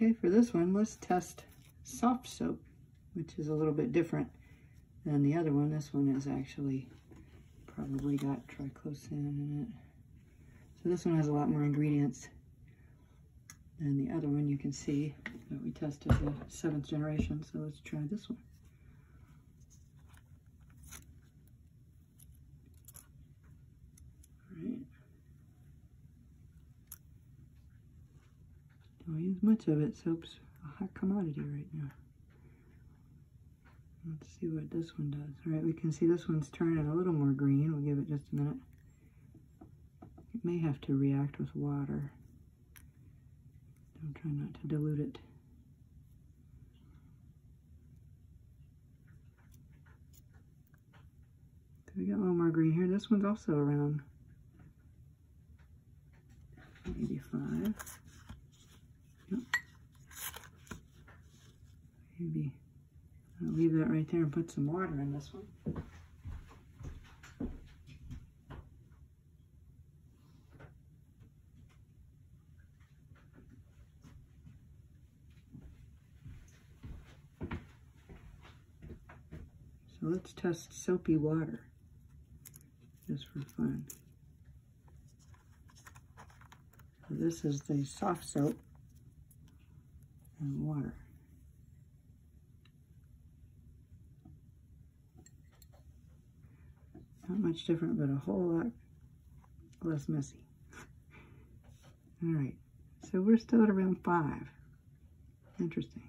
Okay, for this one, let's test Softsoap, which is a little bit different than the other one. This one is actually probably got triclosan in it. So this one has a lot more ingredients than the other one. You can see that we tested the seventh generation, so let's try this one. Right. Don't use much of it. Soap's a hot commodity right now. Let's see what this one does. All right, we can see this one's turning a little more green. We'll give it just a minute. It may have to react with water. I'm trying not to dilute it. So we got a little more green here. This one's also around 85. Maybe I'll leave that right there and put some water in this one. So let's test soapy water, just for fun. So this is the Softsoap and water. Not much different, but a whole lot less messy. All right, so we're still at around five. Interesting.